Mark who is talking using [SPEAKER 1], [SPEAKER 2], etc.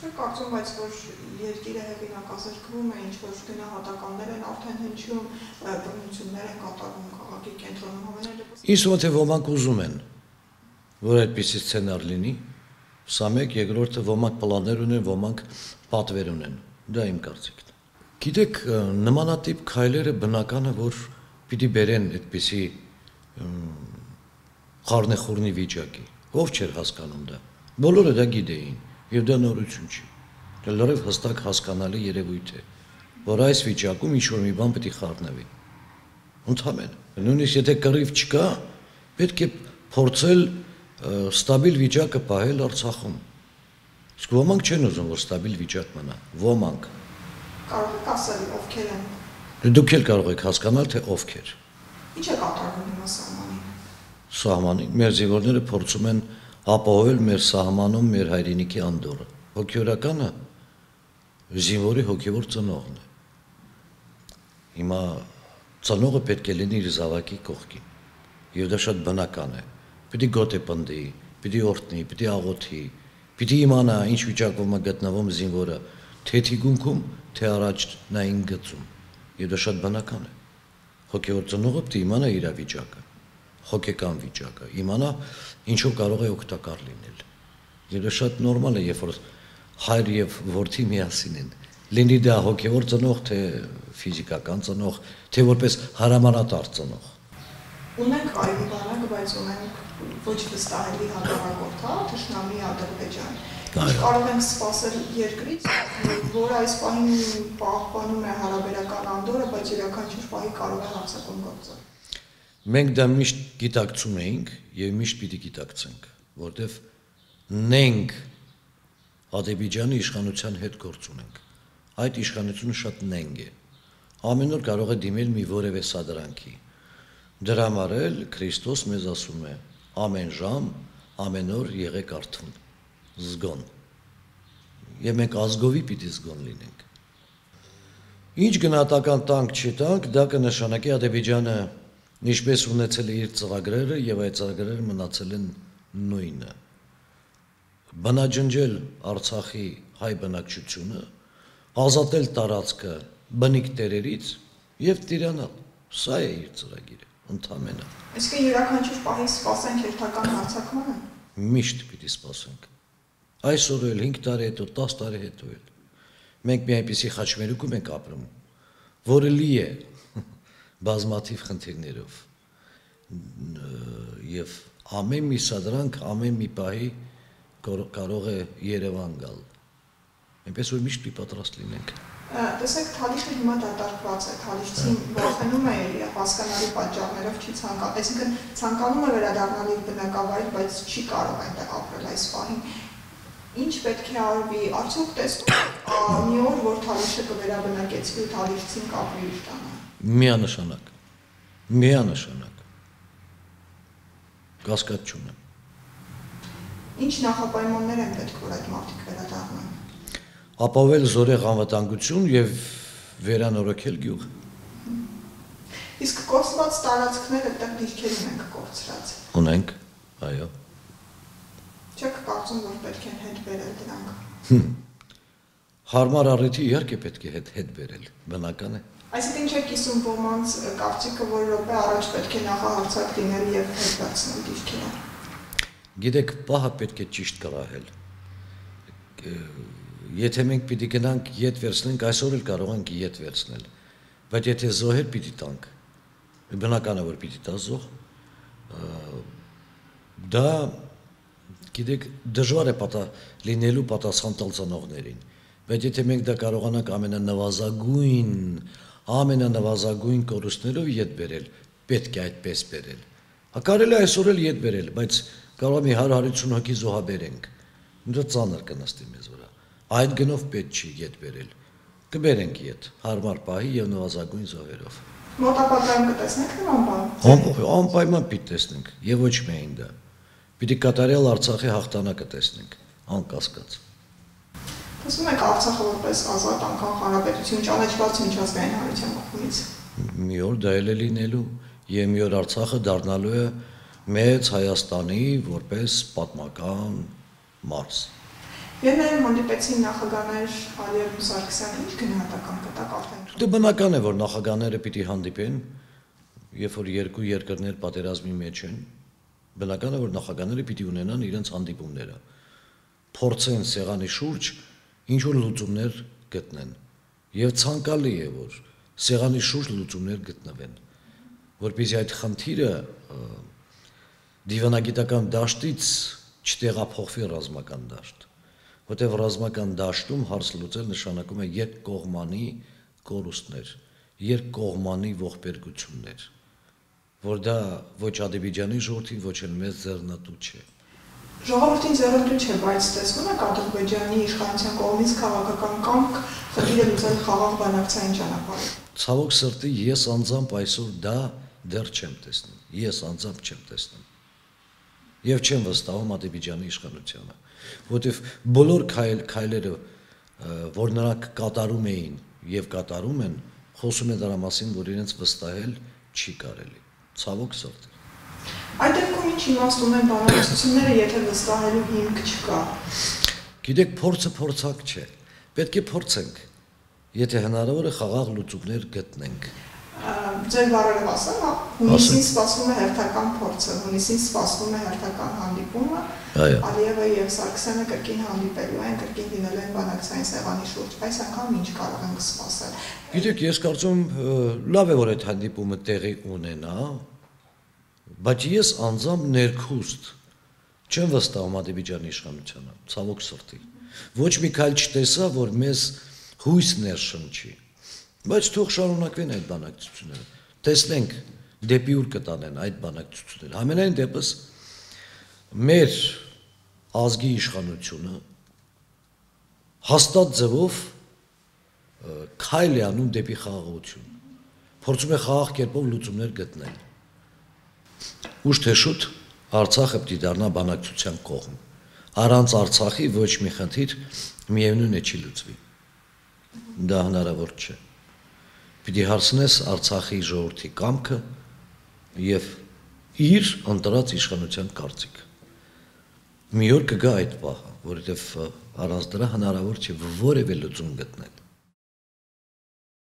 [SPEAKER 1] Կարծում, բայց որ երկիրը հեղինակազրկվում է, ինչ որ գնահատականներ են արդեն հնչում, բռնություններ են կատարվում քաղաքի կենտրոնում
[SPEAKER 2] հավանաբար։ Իսկ ոնց է ոմանք ուզում են, որ այդպիսի սցենար լինի, սա մեկ, երկրորդը ոմանք պլաններ ունեն, ոմանք պատվեր ունեն։ Դա իմ կարծիքն է։ Գիտեք, նմանատիպ քայլերը բնական է, որ պիտի բերեն այդպիսի խառնեխորնի վիճակի։ Ով չէր հասկանում դա։ Բոլորը դա գիտեին եւ դա նորություն չի։ Դա լրիվ հստակ հասկանալի երևույթ է, որ այս վիճակում ինչ որ մի բան պետք է խառնվի։ Ընդհանրապես, նույնիսկ եթե կռիվ չկա, պետք է փորձել ստաբիլ վիճակը պահել Արցախում։ Իսկ ոմանք չեն ուզում, որ ստաբիլ վիճակ մնա։ Ոմանք։
[SPEAKER 1] Կարող եք ասել ովքեր են։
[SPEAKER 2] Դուք էլ կարող եք հասկանալ, թե ովքեր։
[SPEAKER 1] Ինչ է կատարվում հիմա սահմանին։
[SPEAKER 2] Սահմանին մեր զինվորները փորձում են ապահովել մեր սահմանում մեր հայրենիքի անդորը։ Հոգեորականը զինվորի հոգևոր ծնողն է։ Հիմա ծնողը պետք է լինի իր զավակի կողքին։ Եվ դա շատ բնական է։ Պիտի գոտե պնդի, պիտի օրտնի, պիտի աղոթի, պիտի իմանա ինչ վիճակում է գտնվում զինվորը, թե թիգունքում, թե առաջ նային գծում։ Եվ դա շատ բնական է։ Հոգևոր ծնողը պիտի իմանա իր վիճակը հոգեկան վիճակը, իմանա ինչով կարող է օգտակար լինել։ Եվ դա շատ նորմալ է, երբ որ հայր եւ որդի միասին են։ Լինի դա հոգեոր ծնող, թե ֆիզիկական ծնող, թե որպես հարամանատար ծնող։
[SPEAKER 1] Ունենք այլ բանակ, բայց ունենք ոչ վստահելի հակառակորդ, հա, Թշնամի Ադրբեջան։ Կարող ենք սпасել երկրից, որ այս պահին պահպանում է հարաբերական անդորը, բայց յուրաքանչյուր պահի կարող է հարձակում գործել։
[SPEAKER 2] Մենք դա միշտ գիտակցում էինք եւ միշտ պիտի գիտակցենք, որտեվ նենք Ադրբեջանի իշխանության հետ գործ ունենք։ Այդ իշխանությունը շատ նենք է։ Ամեն օր կարող է դիմել մի որևէ սադրանքի։ Դրա համար էլ Քրիստոս մեզ ասում է. ամեն ժամ, ամեն օր եղեք արթուն, զգոն։ Եվ մենք ազգովի պիտի զգոն լինենք։ Ինչ գնահատական տանք չտանք, դա կնշանակի Ադրբեջանը Ինչպես ունեցել է իր ծրագրերը եւ այդ ծրագրերը մնացել են նույնը։ Բնաջնջել Արցախի հայ բնակչությունը, ազատել տարածքը բնիկ տերերից եւ տիրանալ։ Սա է իր ծրագիրը ընդամենը։
[SPEAKER 1] Իսկ յուրաքանչյուր պահի սпасենք հերթական հարցակմանը։
[SPEAKER 2] Միշտ պիտի սпасենք։ Այսօր էլ 5 տարի հետո, 10 տարի հետո էլ։ Մենք մի այնպիսի խաչմերուկ ենք ապրում, որը լի է բազմաթիվ խնդիրներով եւ ամեն մի սադրանք ամեն մի պահի կարող է Երևան գալ այնպես որ միշտ մի պատրաստ լինենք
[SPEAKER 1] տեսեք Թալիշը հիմա դատարկված է Թալիշցին վախենում է էլի հասկանալի պատճառներով չի ցանկանում այսինքն ցանկանում է վերադառնալ իր բնակավայր բայց չի կարող այնտեղ ապրել այս պահին ինչ պետք է արվի արդյոք տեսնում մի օր որ Թալիշը կվերաբնակեցվի ու Թալիշցին կապրի իր տանը
[SPEAKER 2] միանշանակ միանշանակ կասկած չունեմ
[SPEAKER 1] ինչ նախապայմաններ են պետք որ այդ մարդիկ վերադառնան?
[SPEAKER 2] Ապավել զորեղ անվտանգություն եւ վերանորոգել գյուղը
[SPEAKER 1] իսկ կորցված տարածքները այդտեղ դիրքեր ունենք կորցրած
[SPEAKER 2] ունենք այո
[SPEAKER 1] չեք կարծում որ պետք է հետ վերել դրանք
[SPEAKER 2] հարմար առիթի իհարկե պետք է հետ հետ վերել բնական է
[SPEAKER 1] Այսինքն չէ կիսում ոմանց կարծիքը, որ րոպե առաջ պետք է նախահարցակ լինել եւ հետացնել դիրքերը։
[SPEAKER 2] Գիտեք, պահը պետք է ճիշտ կրահել։ Եթե մենք պիտի գնանք յետ վերցնենք, այսօր էլ կարող ենք յետ վերցնել։ Բայց եթե զոհեր պիտի տանք, բնական է որ պիտի տա զոհ, դա գիտեք դժվար է պատա լինելու պատասխան տալ ծնողներին բայց եթե մենք դա կարողանանք ամենանվազագույն ամենանվազագույն կորուստներով յետ բերել, պետք է այդպես բերել։ Հա կարելի է այսօր էլ յետ բերել, բայց կարող մի 100-150 հոգի զոհաբերենք։ Դա ծանր կնստի մեզ վրա։ Այդ գնով պետք չի յետ բերել։ Կբերենք յետ հարմար պահի եւ նվազագույն զոհերով։
[SPEAKER 1] Մոտապատային կտեսնենք նման բան։
[SPEAKER 2] Անպայման պիտի տեսնենք եւ ոչ միայն դա։ Պիտի կատարյալ Արցախի հաղթանակը տեսնենք, անկասկած։
[SPEAKER 1] Ասում եք Արցախը որպես ազատ անկախ հանրապետություն ճանաչված միջազգային հանրության կողմից։
[SPEAKER 2] Մի օր դա էլ է լինելու եւ մի օր Արցախը դառնալու է մեծ Հայաստանի որպես պատմական մարզ։
[SPEAKER 1] Եվ նաև հանդիպեցին նախագաներ Ալիև ու Սարգսյանը, ինչ գնահատական կտակ արդեն։
[SPEAKER 2] Դե բնական է, որ նախագաները պիտի հանդիպեն, երբ որ երկու երկրներ պատերազմի մեջ են, բնական է, որ նախագաները պիտի ունենան իրենց հանդիպումները։ Փորձեն սեղանի շուրջ ինչ որ լուծումներ գտնեն։ Եվ ցանկալի է, որ սեղանի շուրջ լուծումներ գտնվեն, որpեսզի այդ խնդիրը դիվանագիտական դաշտից չտեղափոխվի ռազմական դաշտ որտեղ ռազմական դաշտում հարց լուծել նշանակում է երկկողմանի կորուստներ, երկկողմանի ողբերգություններ, որ դա ոչ Ադրբեջանի ժողովրդին, ոչ էլ մեծ ձեռնատու չէ։
[SPEAKER 1] Ժողովրդին ձեռնտու չէ, բայց տեսնում եք Ադրբեջանի իշխանության կողմից քաղաքական կամք խնդիրը լուծել խաղաղ բանակցային ճանապարհով։
[SPEAKER 2] Ցավոք սրտի ես անձամբ այսօր դա դեռ չեմ տեսնում։ Ես անձամբ չեմ տեսնում։ Եվ չեմ վստահում Ադրբեջանի իշխանությանը որովհետև բոլոր քայլ քայլերը որ նրանք կատարում էին եւ կատարում են, խոսում են դրա մասին, որ իրենց վստահել չի կարելի։ Ցավոք սրտի։
[SPEAKER 1] Այդ դեպքում ինչ իմաստուն են բանակցությունները, եթե վստահելու հիմք չկա։
[SPEAKER 2] Գիտեք, փորձը փորձակ չէ։ Պետք է փորձենք։ Եթե հնարավոր է խաղաղ լուծումներ գտնենք
[SPEAKER 1] ձեր բառերով ասեմ, հունիսին սպասվում է հերթական փորձը, հունիսին սպասվում է հերթական հանդիպումը։ Ալիևը եւ Սարգսյանը կրկին հանդիպելու են, կրկին լինելու են բանակցային սեղանի շուրջ, այս անգամ ինչ կարող ենք սպասել։
[SPEAKER 2] Գիտեք, ես կարծում լավ է որ այդ հանդիպումը տեղի ունենա, բայց ես անձամբ ներքուստ չեմ վստահում Ադրբեջանի իշխանությանը, ցավոք սրտի։ Ոչ մի քայլ չտեսա, որ մեզ հույս ներշնչի։ Բայց թող շարունակվեն այդ բանակցությունները։ Տեսնենք դեպի ուր կտանեն այդ բանակցությունները։ Ամենայն դեպս մեր ազգի իշխանությունը հաստատ ձևով քայլ է անում դեպի խաղաղություն։ Փորձում է խաղաղ կերպով լուծումներ գտնել։ Ուշ թե շուտ Արցախը պիտի դառնա բանակցության կողմ։ Առանց Արցախի ոչ մի խնդիր միևնույն է չի լուծվի։ Դա հնարավոր չէ պիտի հարցնես Արցախի ժողովրդի կամքը եւ իր ընտրած իշխանության կարծիքը։ Մի օր կգա այդ պահը, որովհետեւ առանց դրա հնարավոր չէ որևէ լուծում գտնել։